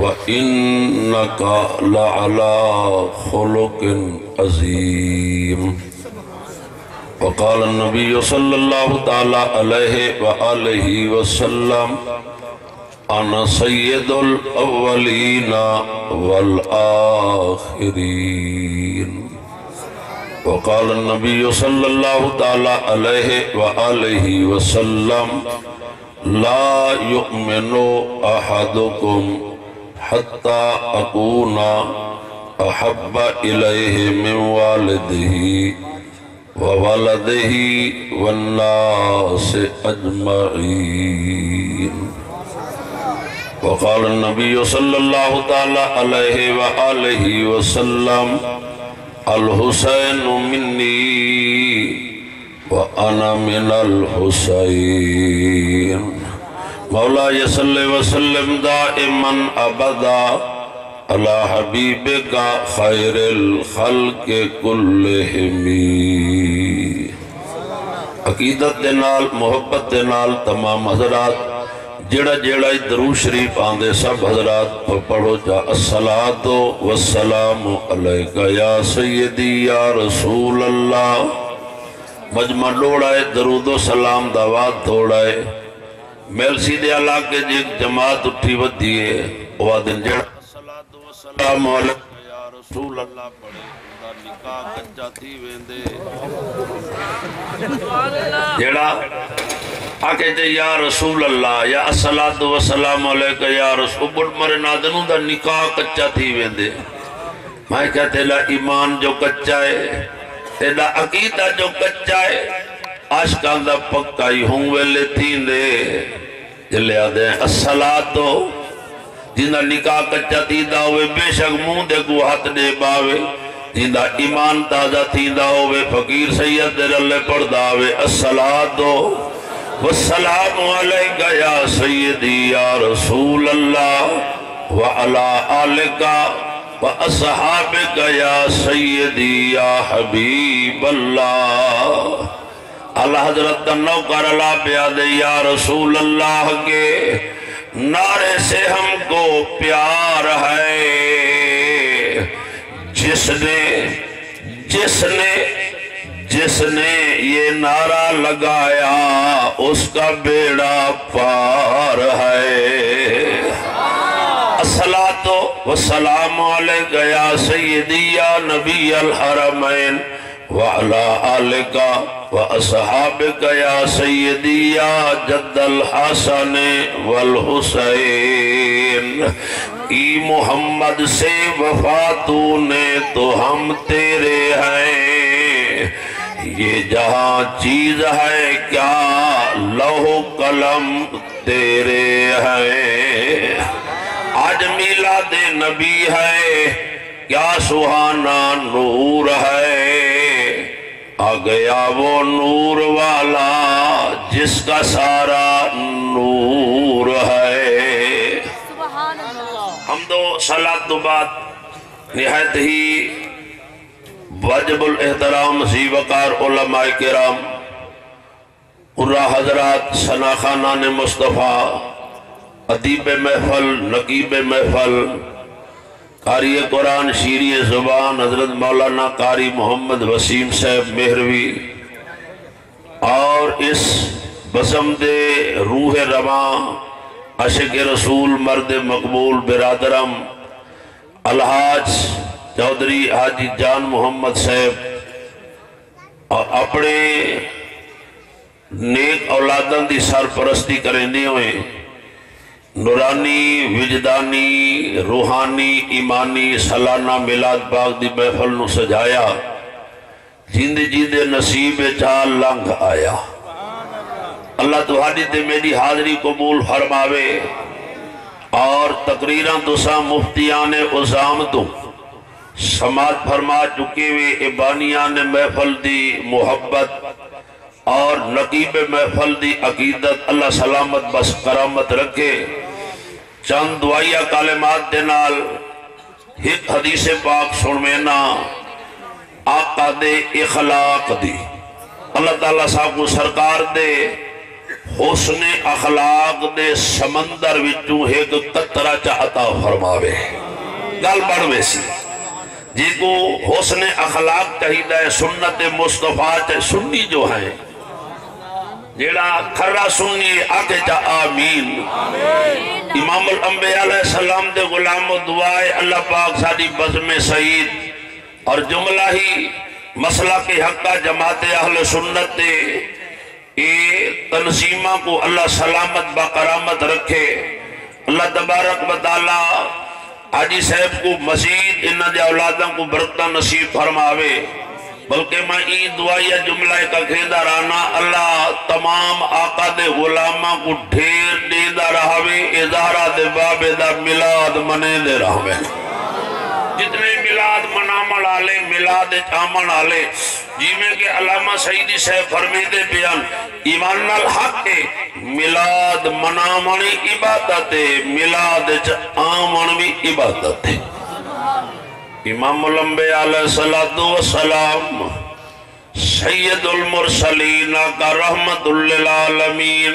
व इन खलुकिन अजीम वकाल नबी सल्ला वसलम अन सैदुलवलीना वलआखरीन वकाल नबी सल्ला वसलम ला युमिनो अहदुकुम हत्ता अकूना अहब इलैहि वालदही व वालदही वन्नास अजमईन वक़ाल नबी सल्लल्लाहु ताला अलैहि व आलिहि वसल्लम अल हुसैन मिन्नी व अना मौला यसल वसलम दाइमन अबदा अला हबीब का खैर खल के कुल अकीदत के नाल, मुहब्बत के नाल तमाम हजरात जड़ा जड़ा ही दरू शरीफ आंदे, सब हजरात तो पढ़ो जा। असला तो वसलाम या सैदी या रसूल अल्लाह मजमा लोड़ा है दरूदो सलाम दवा थोड़ा है मेलसी दे इलाके जी जमात उठी वधी है दिन सलाम या रसूल अल्लाह निकाह कच्चा थी वेंदे। आके या रसूल अल्लाह या व सलाम या रसूल मरे निकाह कच्चा थी वेंदे। मैं कहते तेला ईमान जो कच्चा है तेला अकीदा जो कच्चा है आशकां दा पक्का ही हूँ वेले थींदे। असला तो ज़िंदा निकाह कच्चा थींदा हो बेशक मुँह दे को हथ दे पावे ज़िंदा ईमान ताज़ा थींदा हो फकीर सैयद दे रले पढ़दा आवे असला तो वसलाम अलैका या सैयदी या रसूल अल्लाह व अला आलिका व असहाबिका या सैयदी या हबीब अल्लाह अल्लाह हज़रत का नौकर अला प्या दे या रसूल अल्लाह के नारे से हमको प्यार है। जिसने जिसने जिसने ये नारा लगाया, उसका बेड़ा पार है। असला तो वसलाम गया सैदिया नबी अल हरमैन। वल हुसैन ई मोहम्मद से वफा तूने तो हम तेरे हैं। ये जहा चीज़ है क्या लहो कलम तेरे हैं। आज मिला दे नबी है क्या सुहाना नूर है? आ गया वो नूर वाला जिसका सारा नूर है। हम दो सलाद तो बात नहायत ही वजबुल एहतराम जीवकार कराम उर्रा हजरात सना खाना ने मुस्तफ़ा अदीब महफल नकीब महफल कारी कुरान, शीरी, ज़ुबान, हज़रत मौलाना कारी मोहम्मद वसीम साहब मेहरवी और इस बसम दे रूह रवा, अशक रसूल, मर्द मकबूल, बिरादरम, अलहाज चौधरी हाजी जान मोहम्मद साहब और अपने नेक औलादन की सरपरस्ती करेंदे हुए। नूरानी विजदानी रूहानी ईमानी सलाना मिलाद बाग की महफल न सजाया। जींद जींदे नसीब चा लंघ आया। अल्लाह तुहानी ते मेरी हाजरी कबूल फरमावे। और तकरीर तुसा मुफ्तिया ने उजाम तो समाज फरमा चुके वे इबानिया ने महफल की मुहब्बत और नकीब महफल की अकीदत। अल्लाह सलामत बस करामत रखे। चंद दुआया कालेमात के नाल हदीस पाक सुनवेना आका दे इखलाक दी। अल्लाह ताला साहब को सरकार दे, हुस्ने अखलाक दे समंदर विचों एक कतरा चाहता फरमावे। गल बढ़ वैसी जिको हुस्ने अखलाक चाहिए सुन्नत मुस्तफ़ा च सुन्नी जो है जेड़ा खरा सुन्नी आके चा आमीन इमाम अंबे सलाम दे गुलाम दुआए अल्लाह पाक साडी बज़म सईद और जुमला ही मसला के हक्का जमात अहल सुन्नत तनजीमा को अल्लाह सलामत बाकरामत रखे अल्लाह तबारक बताला हाजी साहब को मजीद इन औलादों को बरकत नसीब फरमावे बल्कि मैं ई दुआया जुमला का खेदा रहना अल्लाह तमाम आका दे गुलामा को ढेर देदा रहावे इजारा दे बाबे दा मिलाद मने दे रहावे। जितने मिलाद मनामण आले, मिलाद आमण आले जिमें के अलामा सईदी साहब फरमीदे बयान ईमान नाल हक है, मिलाद मनामण इबादत है, मिलाद च भी इबादत है। इमाम वसलाम सैयदुल मुरसलीन का रहमतुल आलमीन।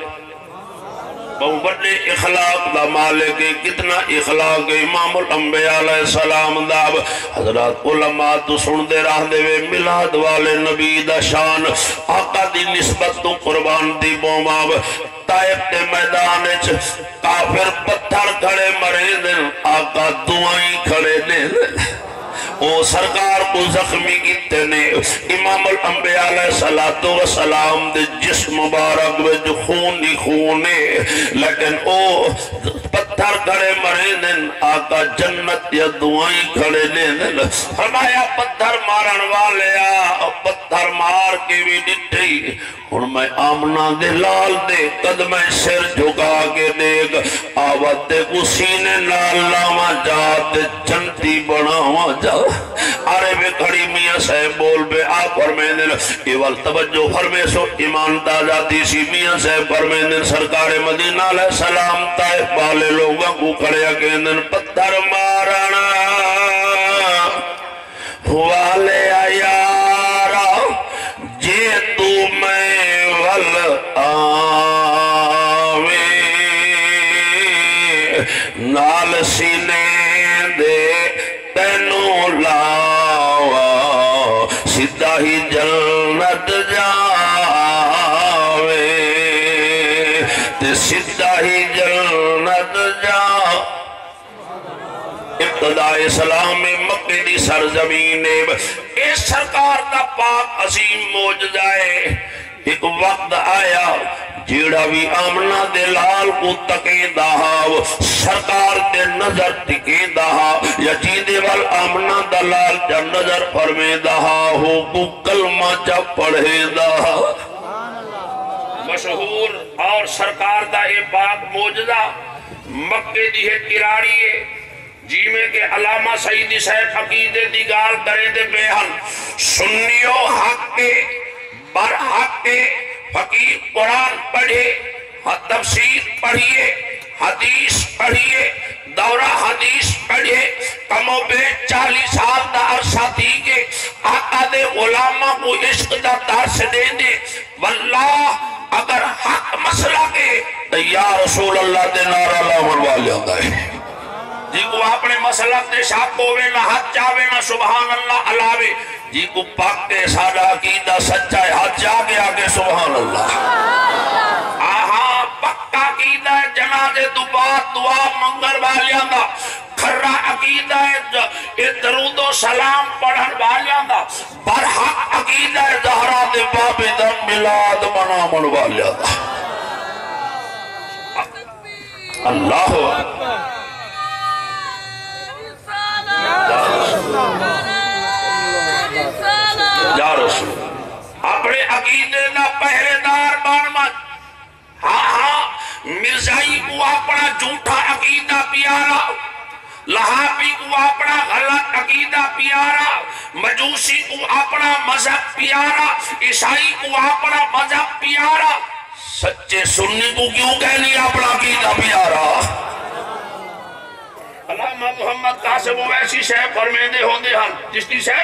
बड़े इखलाक दा मालिक है, कितना इखलाक है। अंबिया सलाम दा हज़रत उलमा तो सुनदे रहंदे वे, मिलाद वाले नबी दा आका दी निस्बत तो कुर्बान दी के मैदान च काफिर पत्थर खड़े मरे ने, आका दुआई खड़े ने। ओ सरकार को जख्मी किते ने इमाम अंबिया सलातो व सलाम दे जिस्म मुबारक में खून ही खून है। लेकिन ओ पत्थर खड़े मरे ने आका जन्नत या दुआई खड़े ने फरमाया, पत्थर मारन वाले आ पत्थर मार के भी डिठे हुन मैं आमना दे लाल दे कद मैं सिर झुका के देख आवत को सीने नाल लावा जात, जंती बनावा जा। अरे वे खड़ी साहब बोल बे आ फरमाने केवल तवज्जो फरमेसो ईमान ताज़ा सी मियाँ साहब फरमाने सरकार मदीना ले सलाम ताइफ वाले लोगों को खड़े के पत्थर मारना। वाले यारा ही जन्नत जावे। ते सीधा ही जन्नत जा। इब्तदा इस्लाम में मक्के दी सरजमीन ए सरकार का पाक अजीम मौजदा है एक वक्त आया जेड़ा भी आमना दे लाल को तकेंदा हा सरकार दे नज़र टिकेंदा हा, या जींदे वाल आमना दा लाल चा नज़र फरमेंदा हा हो को कलमा चा पढ़ेंदा हा। मशहूर और सरकार दा ये पाक मौजूदा मक्के दी है किराड़ी है जिमें के अलामा सईदी साहब अकीदे दी गाल करे दे बेहन सुन्नियो हक के, बर हक के फकीर कुरान पढ़े तफसीर पढ़िए, हदीस पढ़िए, दौरा हदीस पढ़े कमो बे चालीस साल का अरसा थी के आका दे गुलामा को इश्क दा दर्स दे दे वल्लाह, अगर हक मसला के तो या रसूल अल्लाह दे नारा लावन वाले होता है। जिको अपने मसलक दे शक होवे ना हज जावे ना सुभान अल्लाह अलावे जिको पाक के सादा कीदा सच्चा है। हज जाके आगे सुभान अल्लाह आहा पक्का कीदा जनाजे तो बात दुआ मंगल वालियाँ दा। खर्रा अकीदा है ज- ये दरूदो सलाम पढ़न वालियाँ दा। पर हक अकीदा है जहरा दे बाबे दा मिलाद मनावन वालियाँ दा। अल्लाह अकबर। अपने अकीदे का पहरेदार बन मत। हाँ हाँ मिर्जाई को अपना झूठा अकीदा प्यारा। लहाबी को अपना गलत अकीदा प्यारा। मजूसी को अपना मज़हब प्यारा। ईसाई को अपना मज़हब प्यारा। सच्चे सुन्नी को क्यों कहनी अपना अकीदा प्यारा? अलामा मोहम्मद कासिम वैसी शह फरमेंदे होंदे हन। जिसकी शह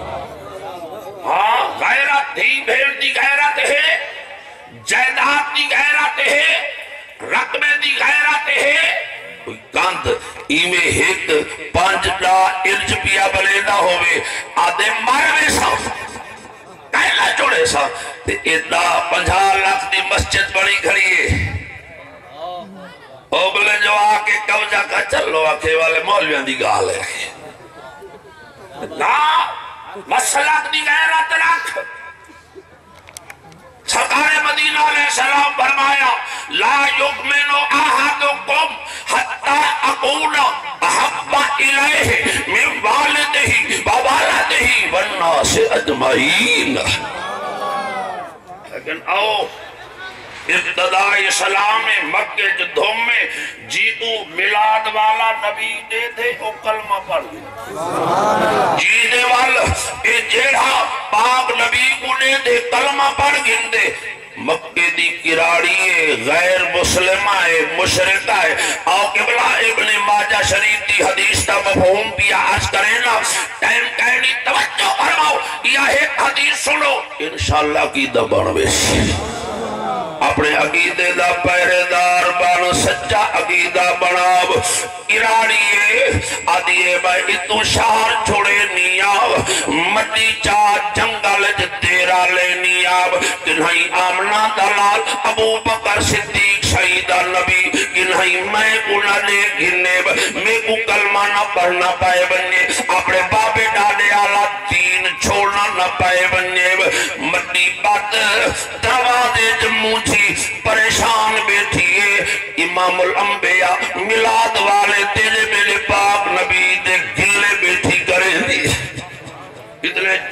धी भेड़ दी है जायदाद दी गैरत है रकबे दी गैरत है। कोई कंध हित, पंज डा इंच पिया बलेदा होवे। आदे मारवे सा कहला जोड़े सा ते इदा 50 लाख दी मस्जिद बड़ी खड़ी है। ओ बोले, जो आके कब्जा कर, चलो, आखे वाले मौलवियों दी गाल है। ना मसलक दी गैरत रख सरकार मदीना ने सलाम फरमाया, ला युकमिनु अहदुकुम हत्ता अकूना अहब्बा इलैहि मिन वालिदिही व वलदिही वन लेकिन आओ इब्तदाई सलाम मक्के धुम में जीतू मिलाद वाला नबी दे दे ओ कलमा पढ़ जीदे वाल ए जेड़ा पाक नबी को ने दे, कलमा पढ़ गिंदे। मक्के दी किराड़ी है, गैर मुस्लिमा है, मुशरिका है। आओ किबला इब्ने माजा शरीफ दी हदीस का मफहूम भी आज करें ना। टाइम कहनी, तवज्जो फरमाओ, या एक हदीस सुनो इंशाअल्लाह की दबण वेसी अपने अकीदे दा पहरेदार बन, सच्चा अकीदा बनाव। इराड़िए आदिए भाई तू शहर छोड़े नी आव। मट्टी चा जंगल तेरा लेनी आव। किन्हई आमना दलाल, अबू बकर सिद्दीक शहीदा नबी। किन्हई मैं गुना दे गिने मैं को कलमा ना पढ़ना पाए बन्ने। अपने बाबे डाले आला दीन छोड़ना न पाए बन्ने मट्टी बात, दरवाजे च मुझी परेशान बैठिए इमाम इमामुल अंबिया मिलाद वाले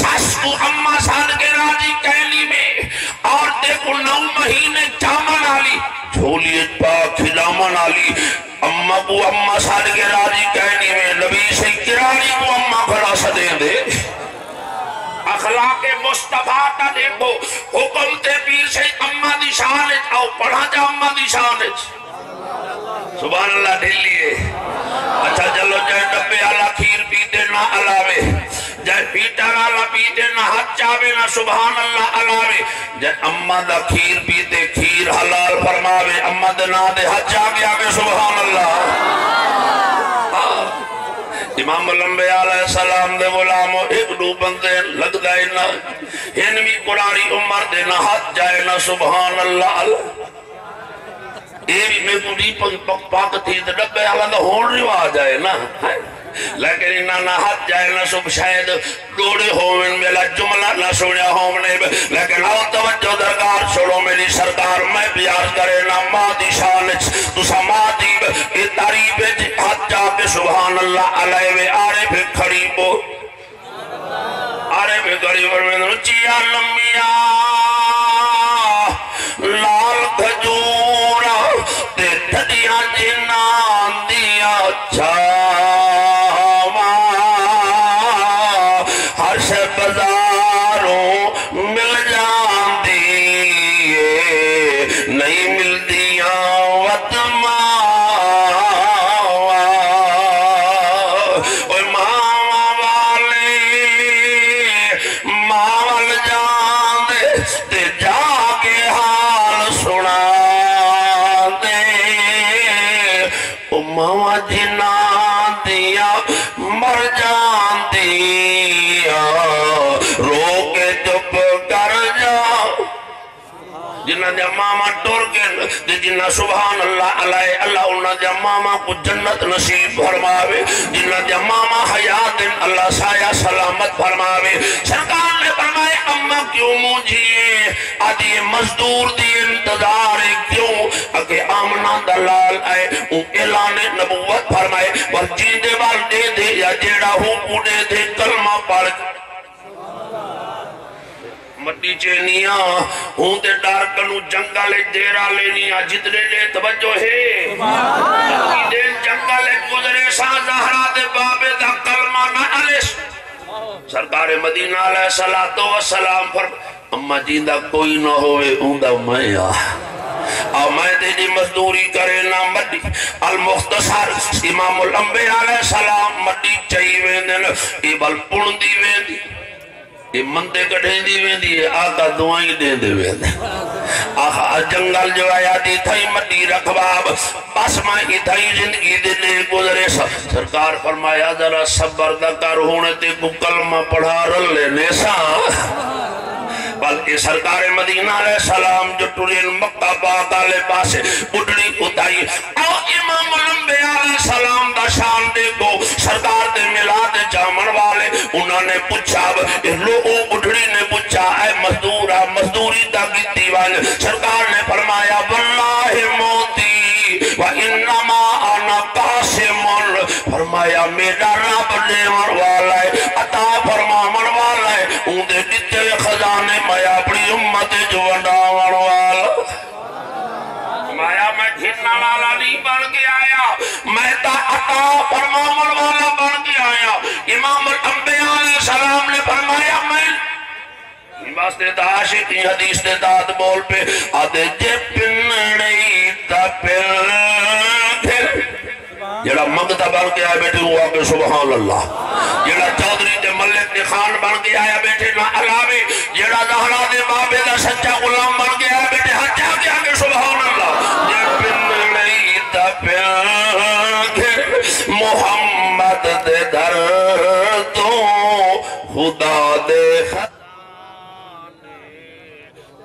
सास को अम्मा सान के राज़ी कहली में, और देखो नौ महीने जामन आली झोलिए खिलामन आली। अम्मा को अम्मा सान के राज़ी कहली में, नबी से किरानी को अम्मा खड़ा सदे दे अखलाके मुस्तफ़ा का देखो, हुक्म ते पीर से अम्मा दी आओ पढ़ा जा अम्मा दी सुबह अल्लाह ढिल्लिए अच्छा चलो चाहे डब्बे वाला खीर पीते ना अलावे। चाहे पीटर वाला पीते ना हाथ चावे ना सुबहान अल्लाह अलावे। जय अम्मा दा खीर पीते, खीर हलाल फरमावे अम्मा दे ना दे हाथ जागे आगे सुबहान अल्लाह इमाम लंबे सलाम दे गुलामो एक दो बंदे लगदा है ना। इनवी कुरारी उम्र दे ना हाथ जाए ना सुबहान अल्लाह अल्लाह ये भी मेरे को दी पक थी तो डब्बे वाला तो होड़ रिवाज है ना, है? लेकिन इना ना हाथ जाए ना सुब शायद। डोड़े होवन मेला जुमला ना सुनिया होवने लेकिन आओ तवज्जो दरकार, छोड़ो मेरी सरकार, मैं प्यार करे ना माँ दी शान तुसा माँ दी ए तारीफ़ हाथ जाके सुभान अल्लाह अलैहि वे आरे फिर खड़ी बो। सरकार में गरीब में चिया लम्बिया लाल खजूर ते ठडिया जिना दिया छावा दे मामा टुर गए ते जिन्ना सुभान अल्लाह अलाए अल्लाह उन्ना दे मामा को जन्नत नसीब फरमावे। जिन्ना दे मामा हयात दिन अल्लाह साया सलामत फरमावे। सरकार ने फरमाए अम्मा क्यों मुझे आदि ये मजदूर दी इंतज़ार है? क्यों? अगे आमना दलाल आए ऐलान नबूवत फरमाए, पर जींदे वाल दे दे या जेड़ा हूँ कूड़े दे, कलमा पढ़ मट्टी चेनिया हूँ ते डर कनु जंगल देरा लेनिया जितने ले तवज्जो है। दे जंगल गुजरे सा जहरा दे बाबे दा कलमा ना अलिस सरकार मदीना अलैहि सलातो व सलाम फर अम्मा ज़िंदा कोई ना होवे उंदा मैं आ। आ मैं तेरी मजदूरी करे ना मड्डी अल मुख्तसर इमामुल अंबिया अलैहि सलाम मड्डी चई वेंदन ए बल पुणदी वेंदी। ये मंदे कढेंदी वेंदी है आका दुआई देंदे वेंदे आहा जंगल जो आया दी थई मट्टी रखबाब बस माँ की थई ज़िंदगी दे ले गुजरे सरकार फरमाया जरा सब्र दा कर होने ते को कलमा पढ़ा रल लेने सा बल ये सरकार मदीना अलैहि सलाम जो टुरेन मक्का पाक वाले पासे उडड़ी उताई आओ इमाम अलैहि सलाम दा शान देखो सरकार दे मिलाद जामन वाले उन्होंने पूछा ये सरकार ने वास्ते दाशी की हदीस दे दाद बोल पे आदे जे पिन्नड़ी दा पिल जेड़ा मंगता बन के आया बेटे वो आके सुभान अल्लाह जेड़ा चौधरी ते मलिक ते खान बन के आया बेटे ना अलावे जेड़ा जहरा दे बाबे दा सच्चा गुलाम बन के आया बेटे हाथ जाके आके सुभान अल्लाह जे पिन्नड़ी दा पिल मोहम्मद दे दर तो खुदा दे खत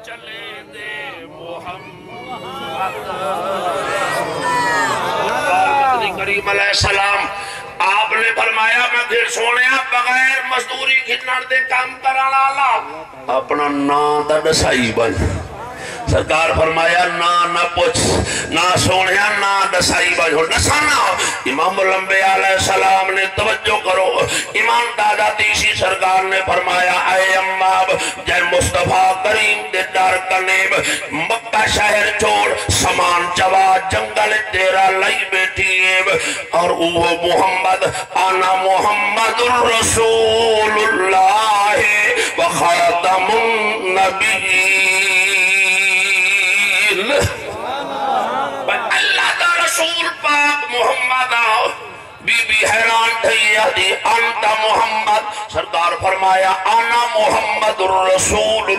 चले दे मोहम्मद करीम सलाम। आपने फरमाया, मैं फिर सोने बगैर मजदूरी खिलण दे काम करने वाला अपना नां दा दसाई बन सरकार फरमाया, ना ना पूछ, ना सोने ना दसाई हो दसाना, इमाम लंबे अलैहि सलाम ने तवज्जो करो। इमाम दादा तीसी सरकार ने फरमाया आए अम्मा जय मुस्तफ़ा करीम दे दर कनेब मक्का शहर छोड़, समान चवा जंगल तेरा लई बैठी है और वो मोहम्मद, आना मोहम्मद रसूलुल्लाह व खातमुन नबीन अल्लाह दा रसूल पाक मोहम्मद आओ बीबी हैरान थी अंत मोहम्मद सरदार फरमाया आना मोहम्मद रसूल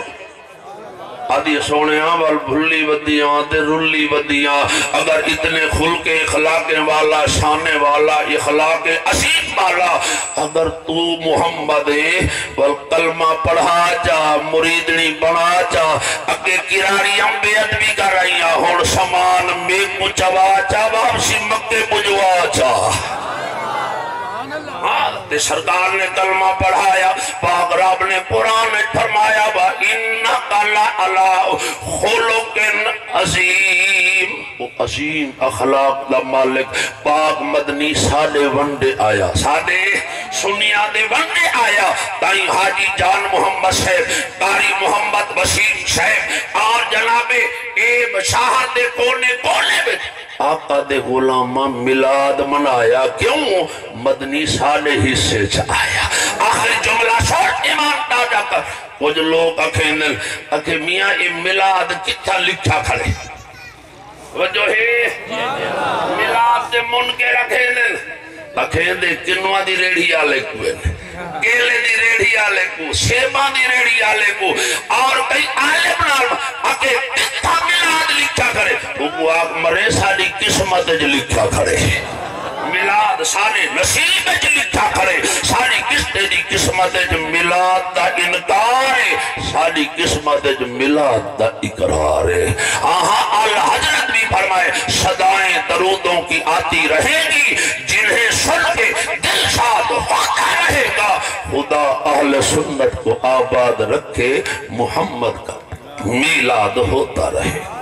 आदि सोने वाल भुल्ली बदिया रुल्ली बदियाँ अगर इतने खुल के इखलाके वाला शाने वाला इखलाके असीम वाला अगर तू मोहम्मद है वल कलमा पढ़ा जा मुरीदनी बना जा अगे किरारी हम बेअदबी कर रही हुन समान में कुचवा चा वापसी मक्के पुजवा चा हाँ, सरकार ने कलमा पढ़ाया पाक रब ने में फरमाया इन्ना अजीम अखलाक दा मालिक पाक मदनी साडे आया साडे सुनिया दे आया ताई हाजी जान मोहम्मद साहब कारी मोहम्मद साहब और जनाबे ए शाह दे कोने कोने में आका दे गुलामा मिलाद मनाया क्यों मदनी साले हिस्से च आया आखिर जुमला छोड़ ईमान ताज़ा कर कुछ लोग अखेन, अखे मियाँ ये मिलाद किथा लिखा खड़े। वजो है, मिलाद दे मुन के रखे ने अखेन दे दी रेड़ी आले को केले दी रेड़ी आले को, सेबा दी रेड़ी आले को, और कई आले नाल अके किथा मिलाद लिखा करे वो आग मरे साडी किस्मत च लिखा खड़े। मिलाद, सारे नसीब च लिखा खड़े। सारी किस्ते दी किस्मत च मिलाद दा इनकार है। सारी किस्मत च मिलाद दा इकरार है। आहा अल हज़रत भी फरमाए, सदाएँ दरूदों की आती रहेगी, जिन्हें सुन के दिल शाद होता रहेगा। खुदा अहल सुन्नत को आबाद रखे, मोहम्मद का मिलाद होता रहे।